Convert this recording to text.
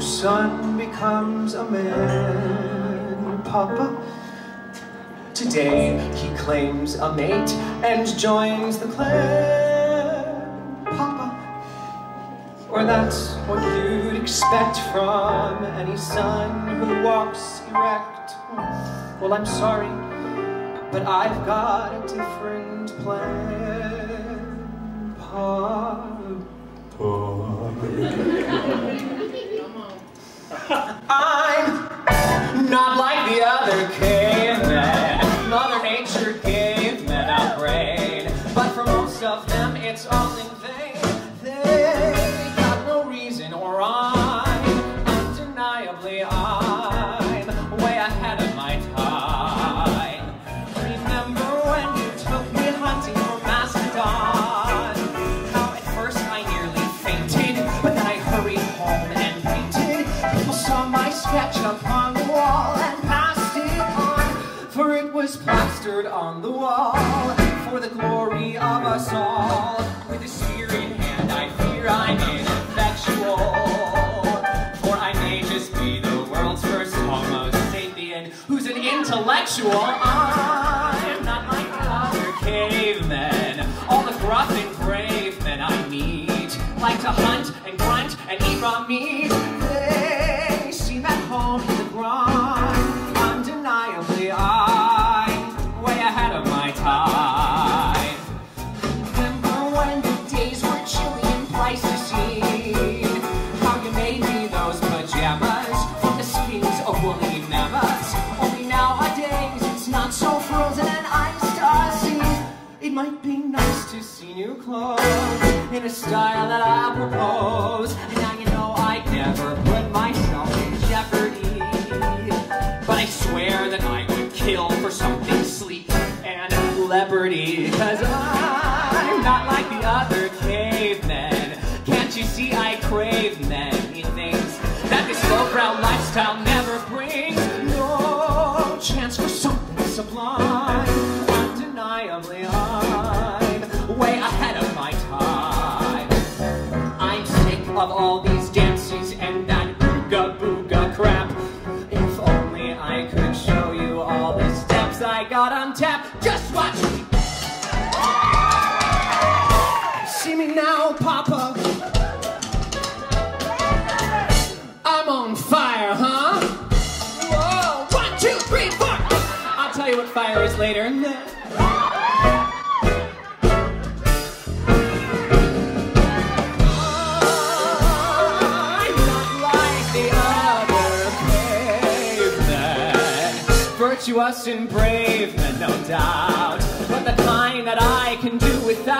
son becomes a man, Papa. Today he claims a mate and joins the clan, Papa. Or that's what you'd expect from any son who walks erect. Well, I'm sorry, but I've got a different plan, Papa. I'm not like the other cavemen. Mother Nature gave men a brain, but for most of them it's all in sketch up on the wall and passed it on, for it was plastered on the wall for the glory of us all. With a spear in hand, I fear I'm ineffectual, for I may just be the world's first Homo sapien who's an intellectual. I am not like other cavemen, all the gruff and brave men I meet like to hunt and grunt and eat raw meat. Might be nice to see new clothes in a style that I propose. And now you know I'd never put myself in jeopardy. But I swear that I would kill for something sleek and leopardy. Cause I'm not like the other cavemen. Can't you see I crave many things that this low-brow lifestyle never brings? No chance for something sublime. Of all these dances and that booga booga crap. If only I could show you all the steps I got on tap. Just watch me. See me now, Papa. I'm on fire, huh? Whoa, one, two, three, four. I'll tell you what fire is later. Virtuous and brave men, no doubt. But the kind that I can do without